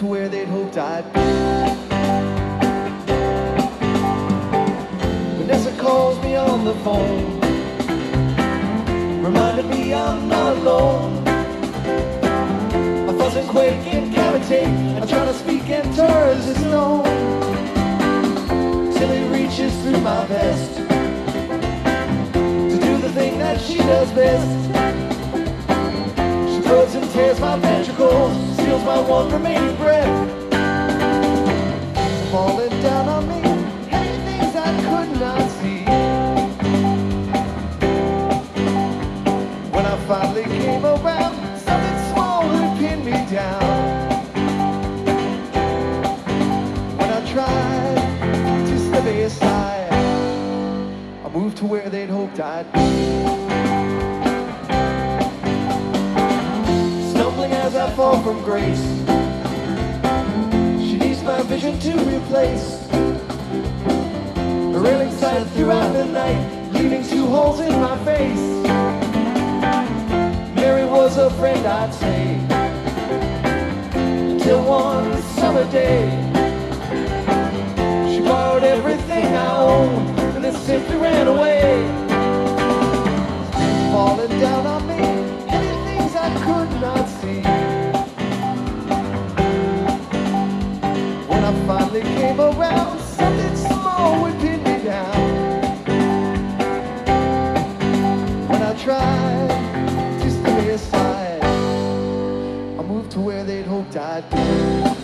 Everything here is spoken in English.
To where they'd hoped I'd be. Vanessa calls me on the phone reminded me I'm not alone. I fuss and quake and cavitate. I try to speak and turns to stone. Till he reaches through my vest to do the thing that she does best. My one remaining breath. Falling down on me, heavy things I could not see. When I finally came around, something small would pin me down. When I tried to step aside, I moved to where they'd hoped I'd be. As I fall from grace, she needs my vision to replace. A railing sight throughout the night, leaving two holes in my face. Mary was a friend, I'd say, until one summer day. She borrowed everything I owned and then simply ran away. Something small would pin me down. When I tried to stay I moved to where they'd hoped I'd be.